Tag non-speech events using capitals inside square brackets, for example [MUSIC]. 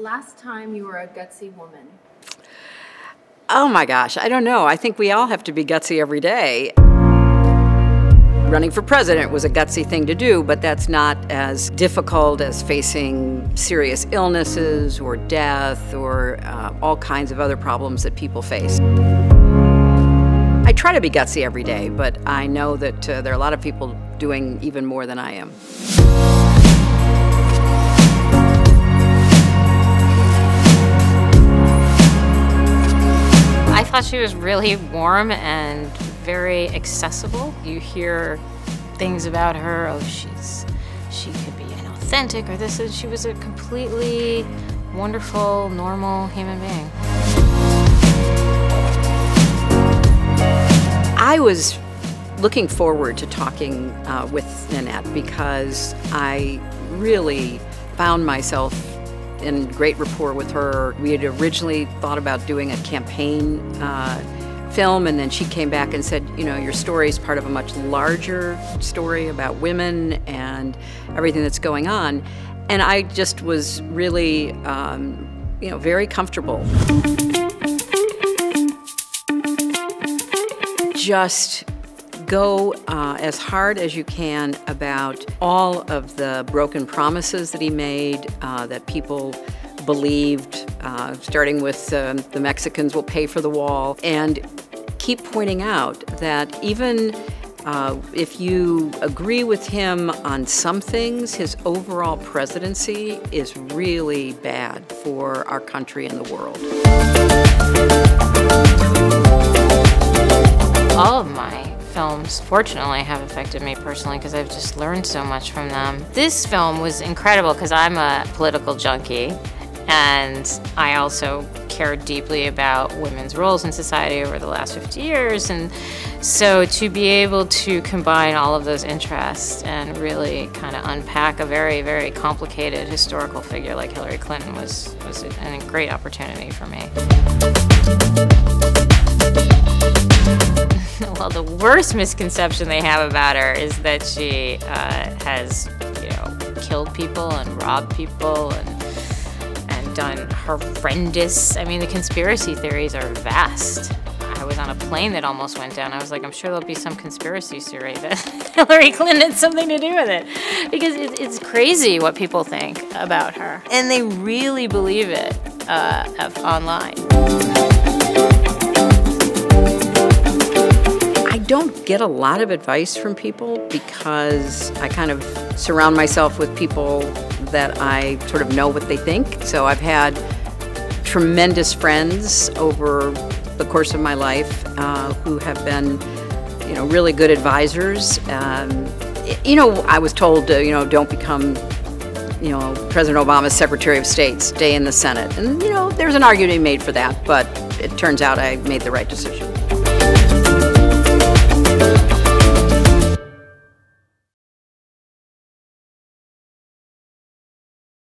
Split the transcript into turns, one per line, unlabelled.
last time you were a gutsy woman?
Oh my gosh, I don't know. I think we all have to be gutsy every day. Running for president was a gutsy thing to do, but that's not as difficult as facing serious illnesses or death or uh, all kinds of other problems that people face. I try to be gutsy every day, but I know that uh, there are a lot of people doing even more than I am.
Thought she was really warm and very accessible. You hear things about her, oh, she's she could be inauthentic or this and she was a completely wonderful, normal human being.
I was looking forward to talking uh, with Nanette because I really found myself in great rapport with her. We had originally thought about doing a campaign uh, film, and then she came back and said, You know, your story is part of a much larger story about women and everything that's going on. And I just was really, um, you know, very comfortable. Just go uh, as hard as you can about all of the broken promises that he made, uh, that people believed, uh, starting with um, the Mexicans will pay for the wall, and keep pointing out that even uh, if you agree with him on some things, his overall presidency is really bad for our country and the world.
All of my films, fortunately, have affected me personally because I've just learned so much from them. This film was incredible because I'm a political junkie and I also care deeply about women's roles in society over the last 50 years. And so to be able to combine all of those interests and really kind of unpack a very, very complicated historical figure like Hillary Clinton was, was a, a great opportunity for me. Well, the worst misconception they have about her is that she uh, has, you know, killed people and robbed people and and done horrendous. I mean, the conspiracy theories are vast. I was on a plane that almost went down. I was like, I'm sure there'll be some conspiracy theory that [LAUGHS] Hillary Clinton had something to do with it. Because it's crazy what people think about her. And they really believe it uh, online.
Don't get a lot of advice from people because I kind of surround myself with people that I sort of know what they think. So I've had tremendous friends over the course of my life uh, who have been, you know, really good advisors. Um, you know, I was told, uh, you know, don't become, you know, President Obama's Secretary of State, stay in the Senate. And, you know, there's an argument made for that, but it turns out I made the right decision.